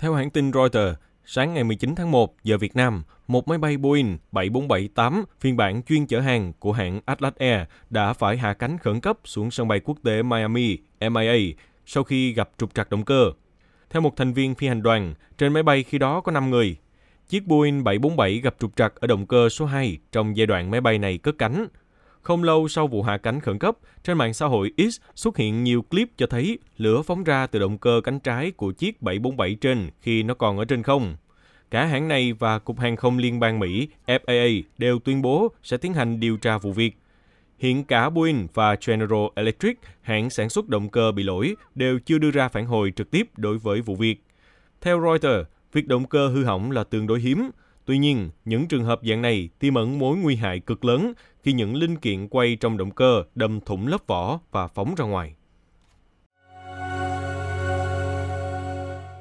Theo hãng tin Reuters, sáng ngày 19 tháng 1 giờ Việt Nam, một máy bay Boeing 747-8 phiên bản chuyên chở hàng của hãng Atlas Air đã phải hạ cánh khẩn cấp xuống sân bay quốc tế Miami, MIA, sau khi gặp trục trặc động cơ. Theo một thành viên phi hành đoàn, trên máy bay khi đó có 5 người. Chiếc Boeing 747 gặp trục trặc ở động cơ số 2 trong giai đoạn máy bay này cất cánh. Không lâu sau vụ hạ cánh khẩn cấp, trên mạng xã hội X xuất hiện nhiều clip cho thấy lửa phóng ra từ động cơ cánh trái của chiếc 747 trên khi nó còn ở trên không. Cả hãng này và Cục Hàng không Liên bang Mỹ FAA đều tuyên bố sẽ tiến hành điều tra vụ việc. Hiện cả Boeing và General Electric, hãng sản xuất động cơ bị lỗi, đều chưa đưa ra phản hồi trực tiếp đối với vụ việc. Theo Reuters, việc động cơ hư hỏng là tương đối hiếm. Tuy nhiên, những trường hợp dạng này tiềm ẩn mối nguy hại cực lớn khi những linh kiện quay trong động cơ đâm thủng lớp vỏ và phóng ra ngoài.